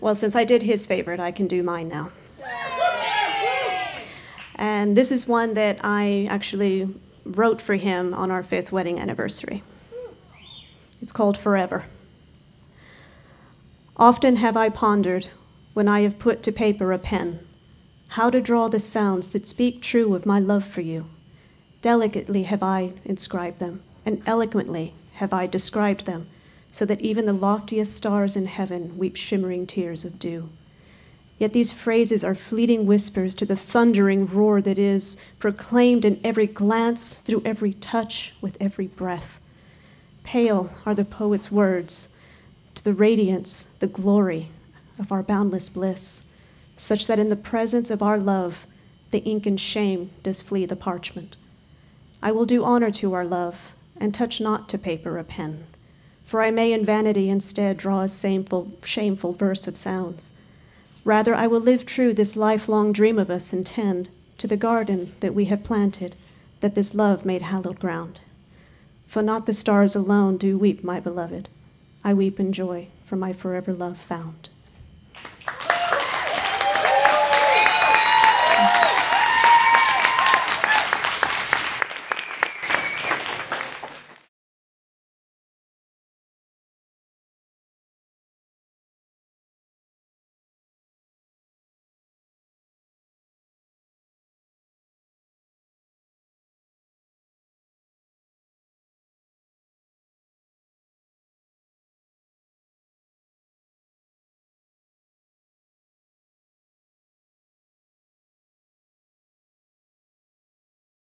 Well, since I did his favorite, I can do mine now. And this is one that I actually wrote for him on our fifth wedding anniversary. It's called Forever. Often have I pondered, when I have put to paper a pen, how to draw the sounds that speak true of my love for you. Delicately have I inscribed them, and eloquently have I described them, so that even the loftiest stars in heaven weep shimmering tears of dew. Yet these phrases are fleeting whispers to the thundering roar that is proclaimed in every glance, through every touch, with every breath. Pale are the poet's words to the radiance, the glory of our boundless bliss, such that in the presence of our love, the ink and shame does flee the parchment. I will do honor to our love, and touch not to paper a pen, for I may in vanity instead draw a shameful, shameful verse of sounds. Rather, I will live true this lifelong dream of us and tend to the garden that we have planted, that this love made hallowed ground. For not the stars alone do weep, my beloved. I weep in joy for my forever love found.